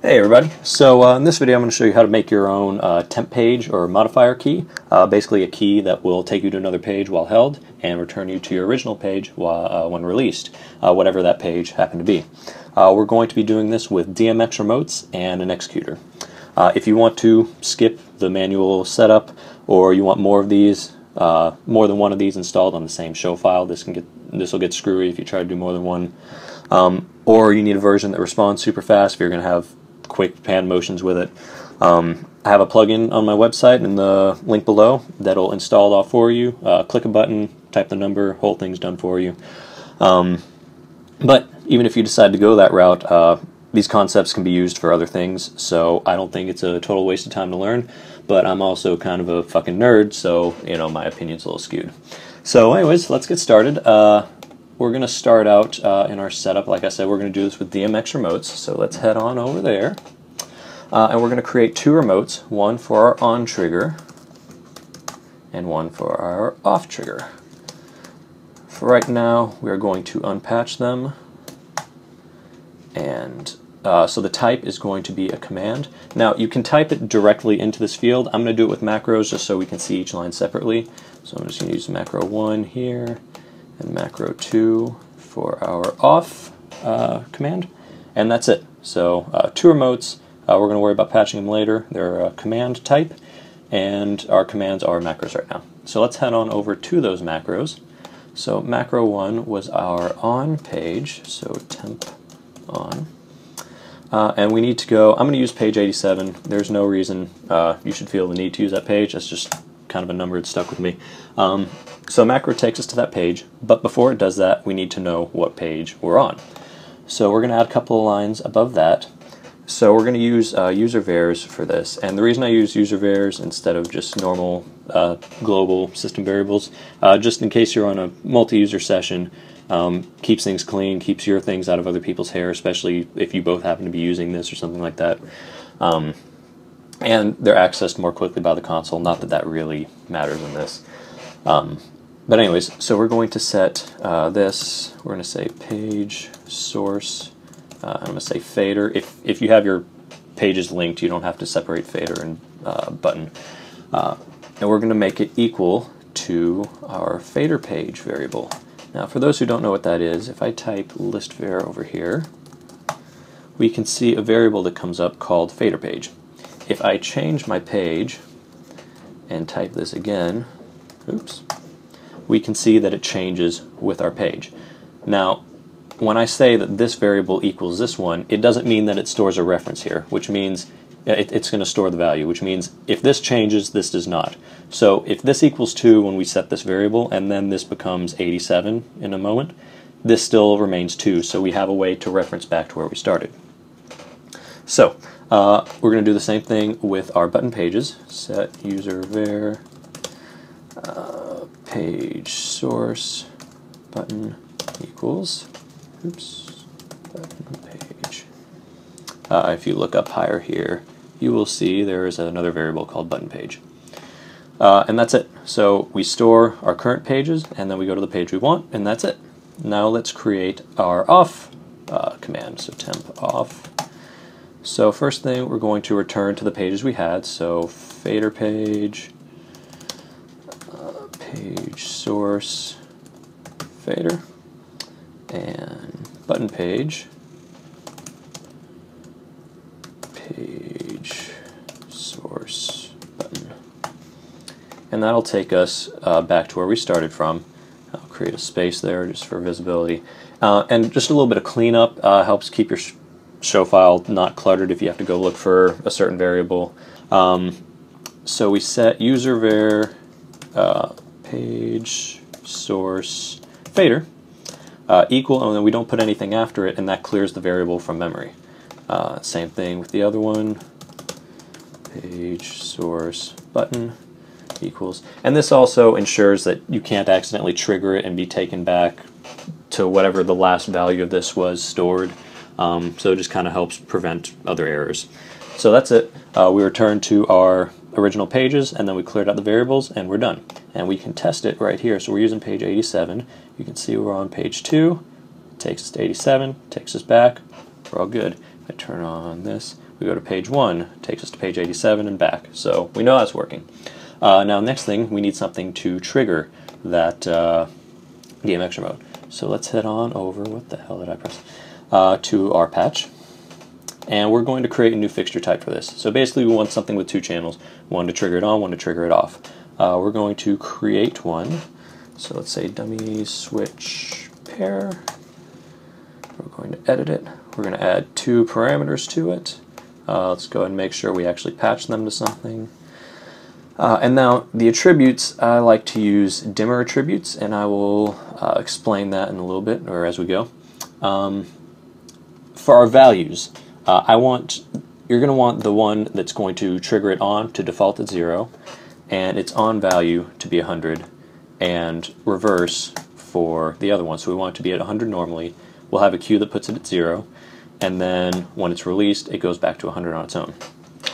Hey everybody, so uh, in this video I'm going to show you how to make your own uh, temp page or modifier key, uh, basically a key that will take you to another page while held and return you to your original page while, uh, when released, uh, whatever that page happened to be. Uh, we're going to be doing this with DMX remotes and an executor. if you want to skip the manual setup or you want more of these, more than one of these installed on the same show file, this can get this will get screwy if you try to do more than one. Um, or you need a version that responds super fast if you're going to have quick pan motions with it. Um, I have a plugin on my website in the link below that'll install it all for you. Uh, click a button, type the number, whole thing's done for you. Um, but even if you decide to go that route, uh, these concepts can be used for other things, so I don't think it's a total waste of time to learn. But I'm also kind of a fucking nerd, so you know my opinion's a little skewed. So, anyways, let's get started. Uh, we're going to start out uh, in our setup. Like I said, we're going to do this with DMX remotes. So let's head on over there. Uh, and we're going to create two remotes, one for our on trigger and one for our off trigger. For right now, we are going to unpatch them. And uh, so the type is going to be a command. Now, you can type it directly into this field. I'm going to do it with macros just so we can see each line separately. So I'm just going to use macro 1 here and macro 2 for our off uh, command, and that's it. So uh, two remotes, uh, we're going to worry about patching them later. They're a command type, and our commands are macros right now. So let's head on over to those macros. So macro 1 was our on page, so temp on. Uh, and we need to go, I'm going to use page 87. There's no reason uh, you should feel the need to use that page. That's just kind of a number that stuck with me. Um, so macro takes us to that page, but before it does that, we need to know what page we're on. So we're going to add a couple of lines above that. So we're going to use uh, user vars for this, and the reason I use user vars instead of just normal uh, global system variables, uh, just in case you're on a multi-user session, um, keeps things clean, keeps your things out of other people's hair, especially if you both happen to be using this or something like that. Um, and they're accessed more quickly by the console. Not that that really matters in this. Um, but anyways, so we're going to set uh, this, we're going to say page source, uh, I'm going to say fader. If, if you have your pages linked, you don't have to separate fader and uh, button. Uh, and we're going to make it equal to our fader page variable. Now for those who don't know what that is, if I type list var over here, we can see a variable that comes up called fader page. If I change my page and type this again, oops, we can see that it changes with our page. Now, when I say that this variable equals this one, it doesn't mean that it stores a reference here, which means uh, it, it's going to store the value, which means if this changes, this does not. So if this equals 2 when we set this variable, and then this becomes 87 in a moment, this still remains 2, so we have a way to reference back to where we started. So uh, we're going to do the same thing with our button pages. Set user var uh, page source button equals oops button page. Uh, if you look up higher here, you will see there is another variable called button page. Uh, and that's it. So we store our current pages, and then we go to the page we want, and that's it. Now let's create our off uh, command. So temp off so first thing, we're going to return to the pages we had. So fader page, uh, page source, fader, and button page, page source button. And that'll take us uh, back to where we started from. I'll create a space there just for visibility. Uh, and just a little bit of cleanup uh, helps keep your show file not cluttered if you have to go look for a certain variable. Um, so we set user var uh, page source fader uh, equal, and then we don't put anything after it, and that clears the variable from memory. Uh, same thing with the other one. Page source button equals, and this also ensures that you can't accidentally trigger it and be taken back to whatever the last value of this was stored. Um, so it just kind of helps prevent other errors. So that's it. Uh, we return to our original pages and then we cleared out the variables and we're done. And we can test it right here. So we're using page 87. You can see we're on page 2. It takes us to 87, takes us back. We're all good. I turn on this, we go to page 1, takes us to page 87 and back. So we know that's working. Uh, now next thing, we need something to trigger that uh, DMX remote. So let's head on over, what the hell did I press, uh, to our patch. And we're going to create a new fixture type for this. So basically we want something with two channels, one to trigger it on, one to trigger it off. Uh, we're going to create one. So let's say dummy switch pair. We're going to edit it. We're going to add two parameters to it. Uh, let's go ahead and make sure we actually patch them to something. Uh, and now the attributes, I like to use dimmer attributes, and I will uh, explain that in a little bit, or as we go. Um, for our values, uh, I want you're going to want the one that's going to trigger it on to default at 0, and its on value to be 100, and reverse for the other one. So we want it to be at 100 normally. We'll have a cue that puts it at 0, and then when it's released, it goes back to 100 on its own.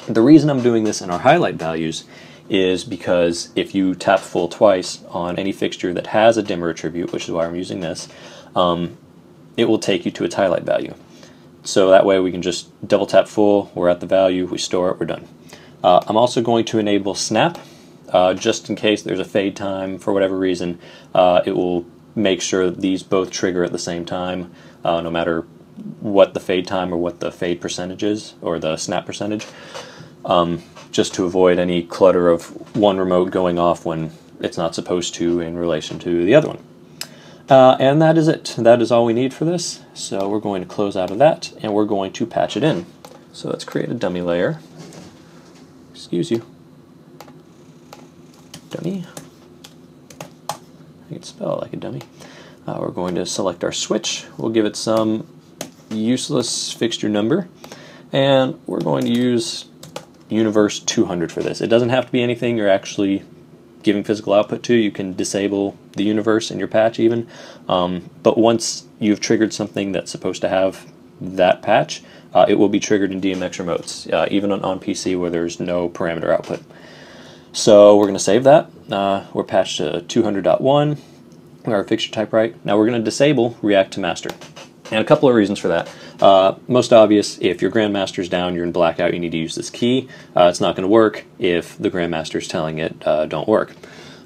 The reason I'm doing this in our highlight values is because if you tap full twice on any fixture that has a dimmer attribute, which is why I'm using this, um, it will take you to its highlight value. So that way we can just double tap full, we're at the value, we store it, we're done. Uh, I'm also going to enable snap, uh, just in case there's a fade time for whatever reason. Uh, it will make sure that these both trigger at the same time, uh, no matter what the fade time or what the fade percentage is, or the snap percentage. Um, just to avoid any clutter of one remote going off when it's not supposed to in relation to the other one. Uh, and that is it. That is all we need for this. So we're going to close out of that and we're going to patch it in. So let's create a dummy layer. Excuse you. Dummy. I can spell it like a dummy. Uh, we're going to select our switch. We'll give it some useless fixture number. And we're going to use universe 200 for this. It doesn't have to be anything you're actually giving physical output to. You can disable the universe in your patch even. Um, but once you've triggered something that's supposed to have that patch, uh, it will be triggered in DMX remotes, uh, even on, on PC where there's no parameter output. So we're going to save that. Uh, we're patched to 200.1. We our fixture type right. Now we're going to disable React to Master. And a couple of reasons for that. Uh, most obvious, if your Grandmaster's down, you're in blackout, you need to use this key. Uh, it's not going to work if the Grandmaster's telling it uh, don't work.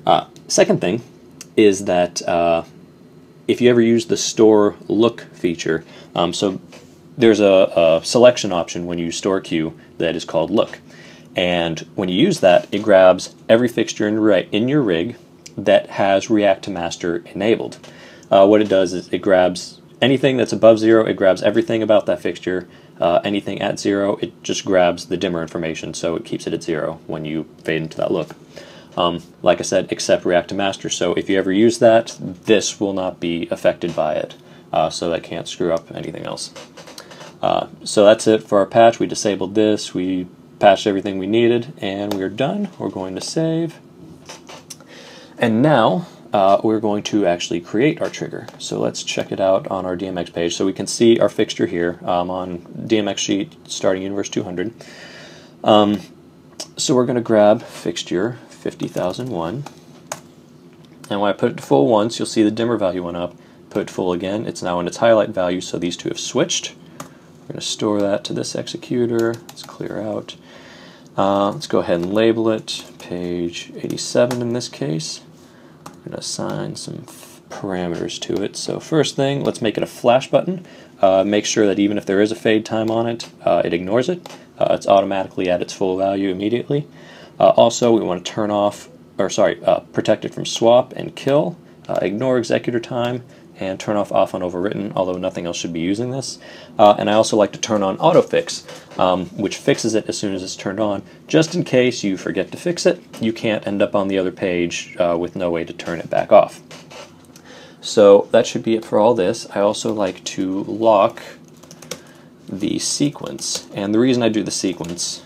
Uh, second thing is that uh, if you ever use the store look feature, um, so there's a, a, selection option when you store cue that is called look. And when you use that, it grabs every fixture in, your rig that has React to Master enabled. Uh, what it does is it grabs anything that's above zero, it grabs everything about that fixture. Uh, anything at zero, it just grabs the dimmer information, so it keeps it at zero when you fade into that look. Um, like I said, except React to Master, so if you ever use that, this will not be affected by it, uh, so that can't screw up anything else. Uh, so that's it for our patch. We disabled this, we patched everything we needed, and we're done. We're going to save. And now, uh, we're going to actually create our trigger. So let's check it out on our DMX page. So we can see our fixture here um, on DMX sheet starting universe 200. Um, so we're going to grab fixture 50,001. And when I put it to full once, you'll see the dimmer value went up. Put it full again, it's now in its highlight value, so these two have switched. We're going to store that to this executor. Let's clear out. Uh, let's go ahead and label it, page 87 in this case going to assign some parameters to it. So first thing, let's make it a flash button. Uh, make sure that even if there is a fade time on it, uh, it ignores it. Uh, it's automatically at its full value immediately. Uh, also, we want to turn off, or sorry, uh, protect it from swap and kill. Uh, ignore executor time and turn off off on overwritten, although nothing else should be using this. Uh, and I also like to turn on autofix, um, which fixes it as soon as it's turned on. Just in case you forget to fix it, you can't end up on the other page uh, with no way to turn it back off. So that should be it for all this. I also like to lock the sequence. And the reason I do the sequence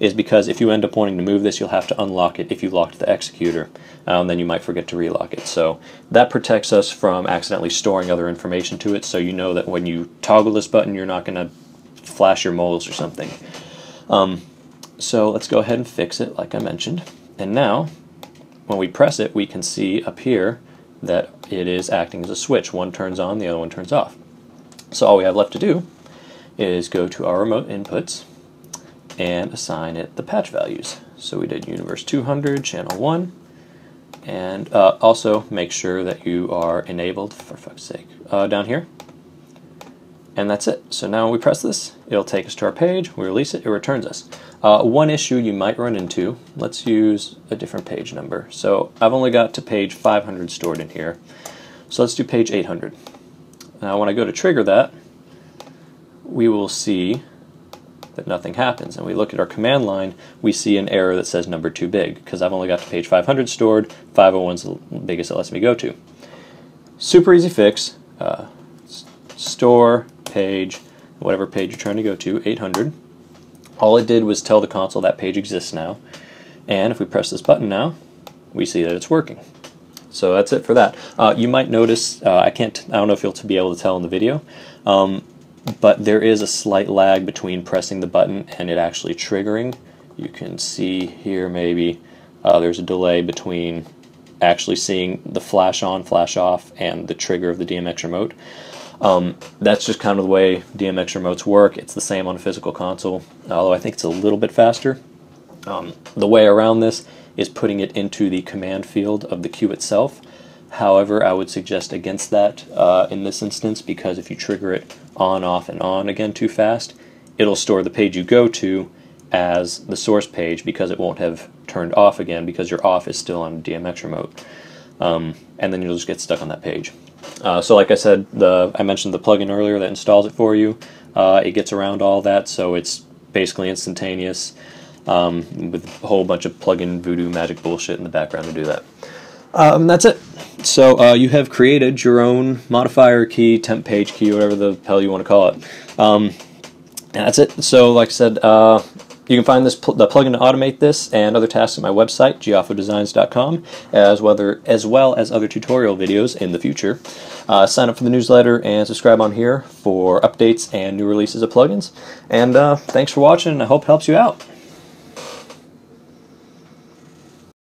is because if you end up wanting to move this, you'll have to unlock it if you locked the executor. Um, then you might forget to relock it. So that protects us from accidentally storing other information to it, so you know that when you toggle this button, you're not going to flash your moles or something. Um, so let's go ahead and fix it like I mentioned. And now, when we press it, we can see up here that it is acting as a switch. One turns on, the other one turns off. So all we have left to do is go to our remote inputs and assign it the patch values. So we did universe 200, channel 1, and uh, also make sure that you are enabled, for fuck's sake, uh, down here. And that's it. So now we press this, it'll take us to our page, we release it, it returns us. Uh, one issue you might run into, let's use a different page number. So I've only got to page 500 stored in here. So let's do page 800. Now when I go to trigger that, we will see that nothing happens. And we look at our command line, we see an error that says number too big, because I've only got to page 500 stored, 501 is the biggest it lets me go to. Super easy fix, uh, store page, whatever page you're trying to go to, 800. All it did was tell the console that page exists now. And if we press this button now, we see that it's working. So that's it for that. Uh, you might notice, uh, I can't, I don't know if you'll be able to tell in the video, um, but there is a slight lag between pressing the button and it actually triggering. You can see here maybe uh, there's a delay between actually seeing the flash on, flash off, and the trigger of the DMX remote. Um, that's just kind of the way DMX remotes work. It's the same on a physical console, although I think it's a little bit faster. Um, the way around this is putting it into the command field of the cue itself. However, I would suggest against that uh, in this instance because if you trigger it on, off, and on again too fast, it'll store the page you go to as the source page because it won't have turned off again because your off is still on DMX remote. Um, and then you'll just get stuck on that page. Uh, so like I said, the I mentioned the plugin earlier that installs it for you. Uh, it gets around all that, so it's basically instantaneous um, with a whole bunch of plugin voodoo magic bullshit in the background to do that. Um, that's it. So uh, you have created your own modifier key, temp page key, whatever the hell you want to call it. Um, that's it. So like I said, uh, you can find this pl the plugin to automate this and other tasks at my website, giaffodesigns.com, as, whether, as well as other tutorial videos in the future. Uh, sign up for the newsletter and subscribe on here for updates and new releases of plugins. And uh, thanks for watching, I hope it helps you out.